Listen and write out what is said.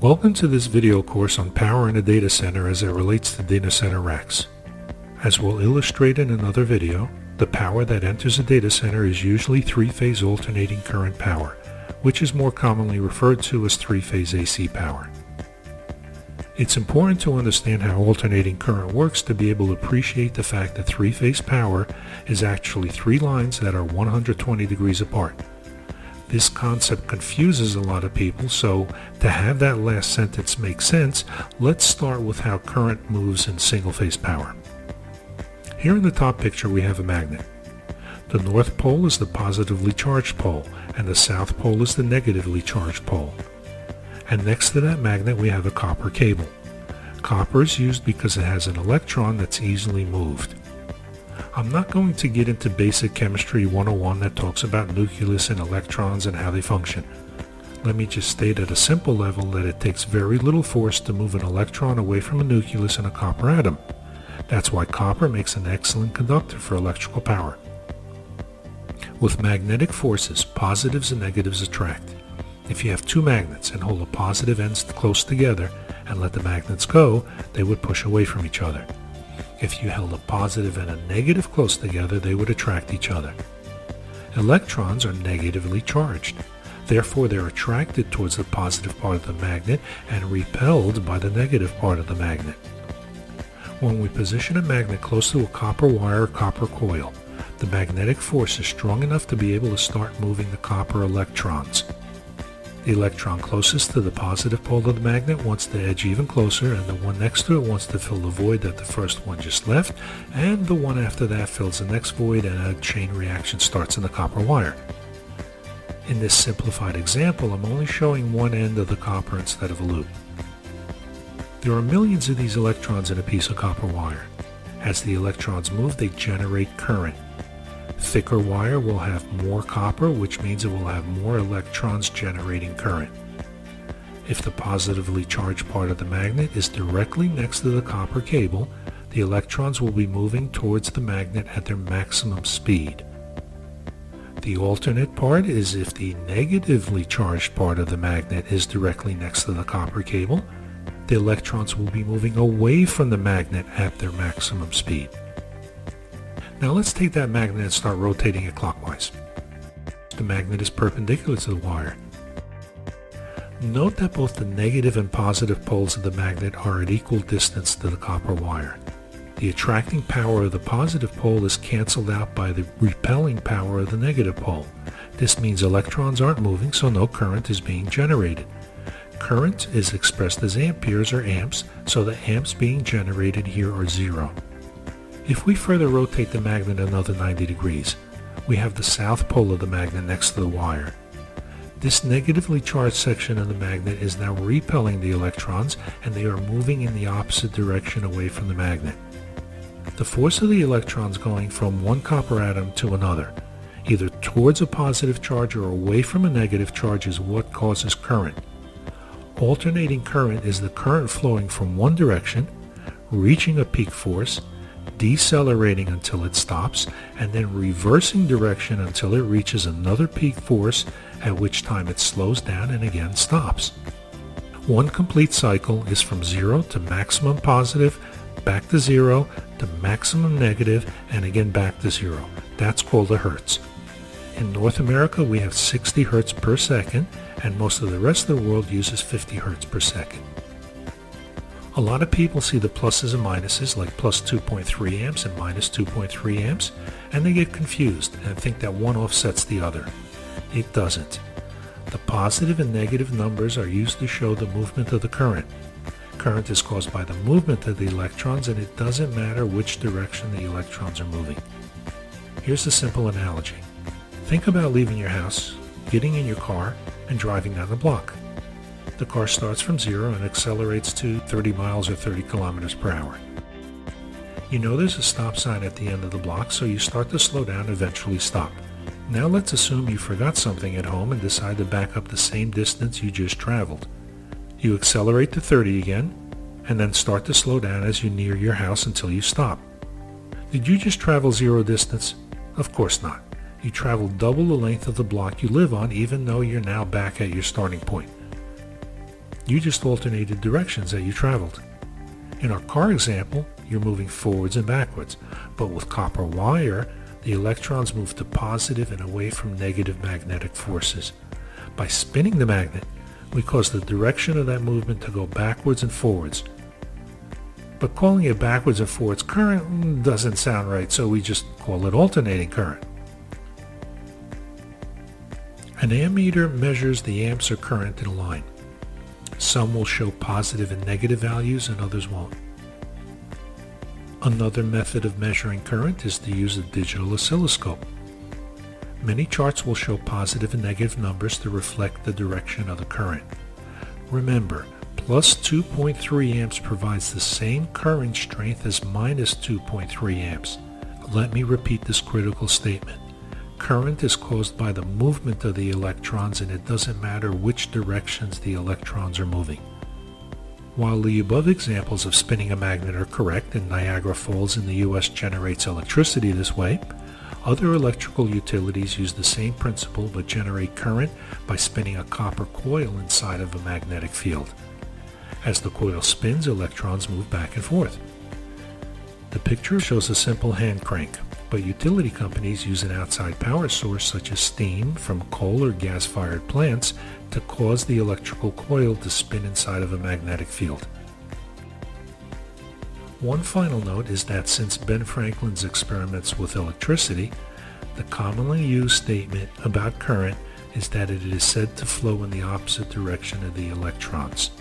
Welcome to this video course on power in a data center as it relates to data center racks. As we'll illustrate in another video, the power that enters a data center is usually three-phase alternating current power, which is more commonly referred to as three-phase AC power. It's important to understand how alternating current works to be able to appreciate the fact that three-phase power is actually three lines that are 120 degrees apart. This concept confuses a lot of people, so to have that last sentence make sense, let's start with how current moves in single-phase power. Here in the top picture we have a magnet. The north pole is the positively charged pole, and the south pole is the negatively charged pole. And next to that magnet we have a copper cable. Copper is used because it has an electron that's easily moved. I'm not going to get into basic chemistry 101 that talks about nucleus and electrons and how they function. Let me just state at a simple level that it takes very little force to move an electron away from a nucleus in a copper atom. That's why copper makes an excellent conductor for electrical power. With magnetic forces, positives and negatives attract. If you have two magnets and hold the positive ends close together and let the magnets go, they would push away from each other. If you held a positive and a negative close together, they would attract each other. Electrons are negatively charged. Therefore, they're attracted towards the positive part of the magnet and repelled by the negative part of the magnet. When we position a magnet close to a copper wire or copper coil, the magnetic force is strong enough to be able to start moving the copper electrons. The electron closest to the positive pole of the magnet wants to edge even closer, and the one next to it wants to fill the void that the first one just left, and the one after that fills the next void, and a chain reaction starts in the copper wire. In this simplified example, I'm only showing one end of the copper instead of a loop. There are millions of these electrons in a piece of copper wire. As the electrons move, they generate current, Thicker wire will have more copper, which means it will have more electrons generating current. If the positively charged part of the magnet is directly next to the copper cable, the electrons will be moving towards the magnet at their maximum speed. The alternate part is if the negatively charged part of the magnet is directly next to the copper cable, the electrons will be moving away from the magnet at their maximum speed. Now let's take that magnet and start rotating it clockwise. The magnet is perpendicular to the wire. Note that both the negative and positive poles of the magnet are at equal distance to the copper wire. The attracting power of the positive pole is cancelled out by the repelling power of the negative pole. This means electrons aren't moving so no current is being generated. Current is expressed as amperes or amps, so the amps being generated here are zero. If we further rotate the magnet another 90 degrees, we have the south pole of the magnet next to the wire. This negatively charged section of the magnet is now repelling the electrons and they are moving in the opposite direction away from the magnet. The force of the electrons going from one copper atom to another, either towards a positive charge or away from a negative charge is what causes current. Alternating current is the current flowing from one direction, reaching a peak force, decelerating until it stops, and then reversing direction until it reaches another peak force, at which time it slows down and again stops. One complete cycle is from zero to maximum positive, back to zero, to maximum negative, and again back to zero. That's called a hertz. In North America, we have 60 hertz per second, and most of the rest of the world uses 50 hertz per second. A lot of people see the pluses and minuses like plus 2.3 amps and minus 2.3 amps and they get confused and think that one offsets the other. It doesn't. The positive and negative numbers are used to show the movement of the current. Current is caused by the movement of the electrons and it doesn't matter which direction the electrons are moving. Here's a simple analogy. Think about leaving your house, getting in your car, and driving down the block the car starts from zero and accelerates to 30 miles or 30 kilometers per hour. You know there's a stop sign at the end of the block, so you start to slow down eventually stop. Now let's assume you forgot something at home and decide to back up the same distance you just traveled. You accelerate to 30 again, and then start to slow down as you near your house until you stop. Did you just travel zero distance? Of course not. You traveled double the length of the block you live on even though you're now back at your starting point. You just alternated directions that you traveled. In our car example, you're moving forwards and backwards, but with copper wire, the electrons move to positive and away from negative magnetic forces. By spinning the magnet, we cause the direction of that movement to go backwards and forwards. But calling it backwards and forwards current doesn't sound right, so we just call it alternating current. An ammeter measures the amps or current in a line. Some will show positive and negative values and others won't. Another method of measuring current is to use a digital oscilloscope. Many charts will show positive and negative numbers to reflect the direction of the current. Remember, plus 2.3 amps provides the same current strength as minus 2.3 amps. Let me repeat this critical statement. Current is caused by the movement of the electrons and it doesn't matter which directions the electrons are moving. While the above examples of spinning a magnet are correct and Niagara Falls in the US generates electricity this way, other electrical utilities use the same principle but generate current by spinning a copper coil inside of a magnetic field. As the coil spins, electrons move back and forth. The picture shows a simple hand crank, but utility companies use an outside power source such as steam from coal or gas-fired plants to cause the electrical coil to spin inside of a magnetic field. One final note is that since Ben Franklin's experiments with electricity, the commonly used statement about current is that it is said to flow in the opposite direction of the electrons.